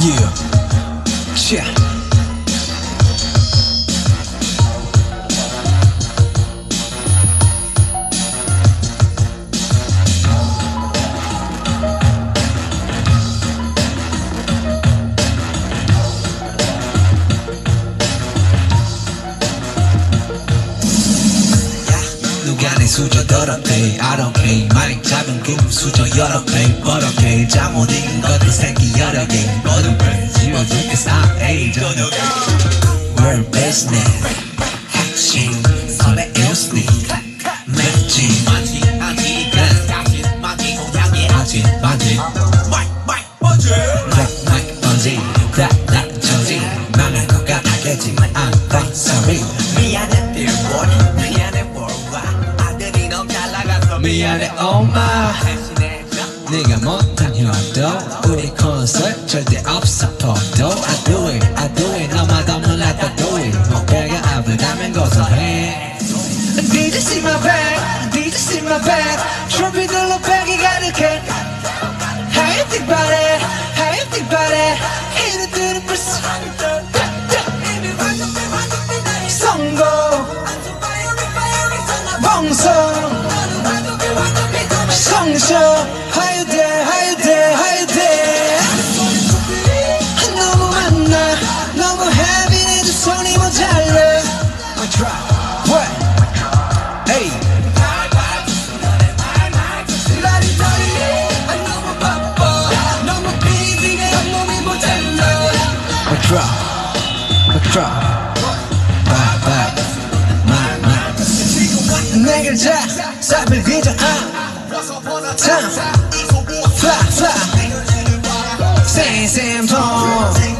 Yeah. Yeah. 누가 내 수저 더럽게 I don't care 많이 작은 금 수저 여러 배 버럭해 잠못 익 이 여러 개. 모든 불 쥐어줄게 싸에이 저녁 World Business. 핵심 섭외 에어스닉 맥진 마치 아기 가스 마치 고양이 아지 마지. 마이 마이 번지. 마이 마이 번지. 다다 저지. 망할 것 같았겠지만 I'm sorry. 미안해 dear boy 미안해 worldwide. 아들이 너무 잘 나가서 미안해 엄마. 네가 못한 효도 절대 없어 포도 I do it I do it 너만 없는 I do it 목표가 아프다면 고소해 Did you see my bag? Did you see my bag? 트로피들로 백이 가득해 How you think about it? How you think about it? 이들은 벌써 성공 방송 성쇼 truck, a truck, bye bye, my my. Nigga Jack, stop and get. Time, fly fly, same same tone.